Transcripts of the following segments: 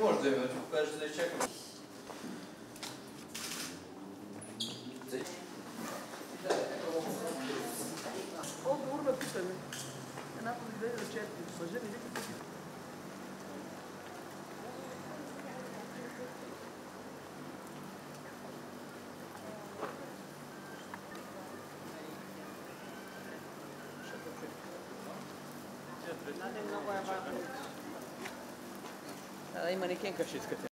може две минути, покажеш да изчакам. Отговор на питане. Една произведение на четири. Мъже не викате си. А, има манекенка ще искате.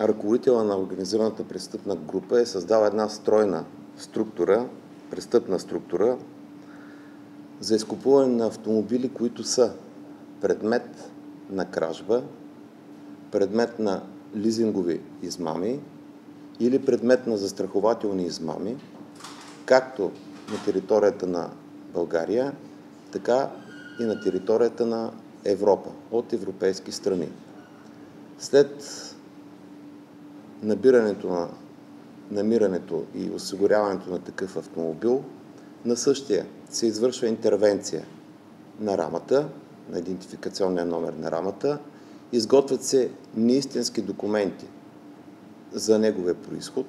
ръководителя на организираната престъпна група е създал една стройна структура, престъпна структура за изкупуване на автомобили, които са предмет на кражба, предмет на лизингови измами или предмет на застрахователни измами, както на територията на България, така и на територията на Европа, от европейски страни. След набирането на намирането и осигуряването на такъв автомобил, на същия се извършва интервенция на рамата, на идентификационния номер на рамата, изготвят се неистински документи за неговия происход,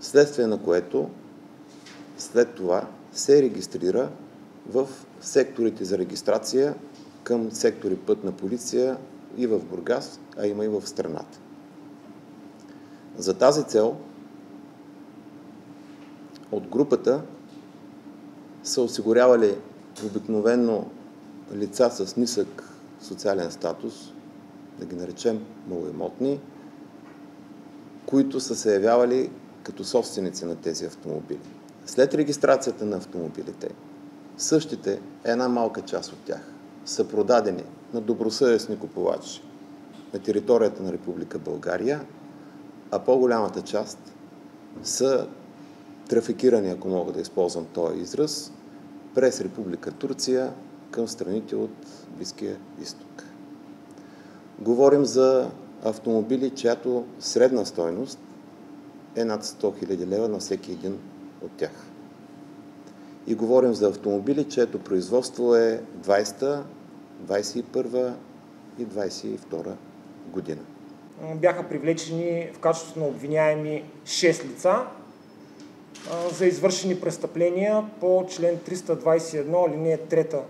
следствие на което след това се регистрира в секторите за регистрация към сектори пътна полиция и в Бургас, а има и в страната. За тази цел от групата са осигурявали обикновено лица с нисък социален статус, да ги наречем малоимотни, които са се явявали като собственици на тези автомобили. След регистрацията на автомобилите, същите, една малка част от тях, са продадени на добросъвестни купувачи на територията на Република България, а по-голямата част са трафикирани, ако мога да използвам този израз, през Република Турция към страните от Близкия изток. Говорим за автомобили, чиято средна стойност е над 100 000 лева на всеки един от тях. И говорим за автомобили, чието производство е 20, 21 и 22 година. Бяха привлечени в качеството на обвиняеми 6 лица за извършени престъпления по член 321, алинея 3,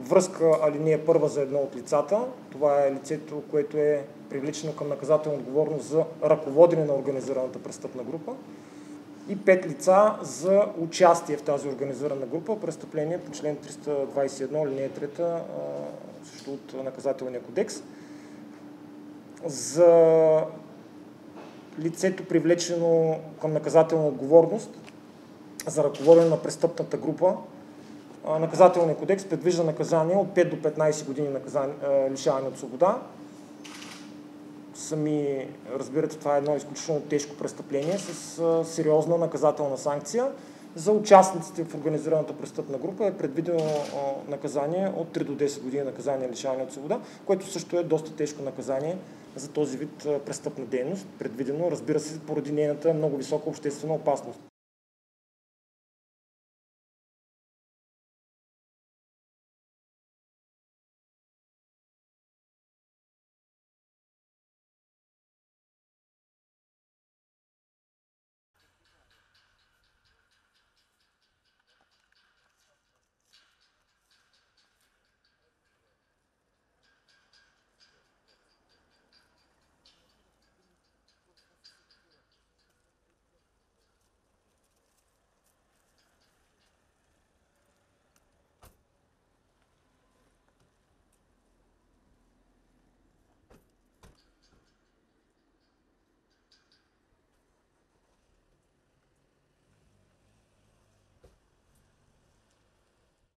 връзка алинея 1 за едно от лицата. Това е лицето, което е привлечено към наказателна отговорност за ръководене на организираната престъпна група и 5 лица за участие в тази организирана група, престъпление по член 321, алинея 3, също от наказателния кодекс. За лицето привлечено към наказателна отговорност за ръководене на престъпната група, наказателният кодекс предвижда наказание от 5 до 15 години лишаване от свобода. Сами разбирате, това е едно изключително тежко престъпление с сериозна наказателна санкция. За участниците в организираната престъпна група е предвидено наказание от 3 до 10 години наказание лишаване от свобода, което също е доста тежко наказание за този вид престъпна дейност, предвидено, разбира се, поради нейната много висока обществена опасност.